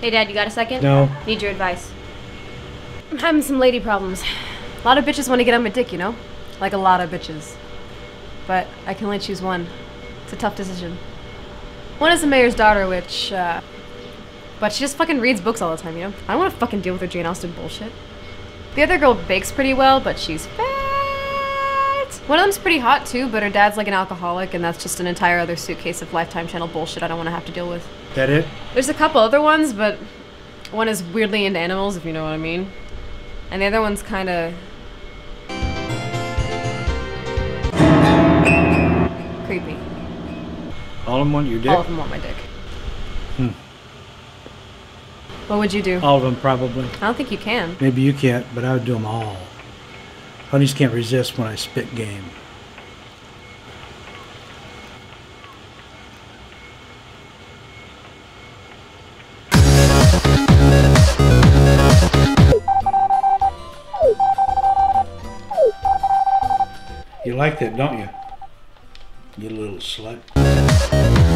Hey, Dad, you got a second? No. Need your advice. I'm having some lady problems. A lot of bitches want to get on my dick, you know? Like a lot of bitches. But I can only choose one. It's a tough decision. One is the mayor's daughter, which, uh. But she just fucking reads books all the time, you know? I don't want to fucking deal with her Jane Austen bullshit. The other girl bakes pretty well, but she's fat. One of them's pretty hot too, but her dad's like an alcoholic, and that's just an entire other suitcase of Lifetime Channel bullshit I don't want to have to deal with. That it? There's a couple other ones, but one is weirdly into animals, if you know what I mean. And the other one's kind of. creepy. All of them want your dick? All of them want my dick. Hmm. What would you do? All of them, probably. I don't think you can. Maybe you can't, but I would do them all. Honeys can't resist when I spit game. You like that, don't you? You little slut.